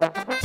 you.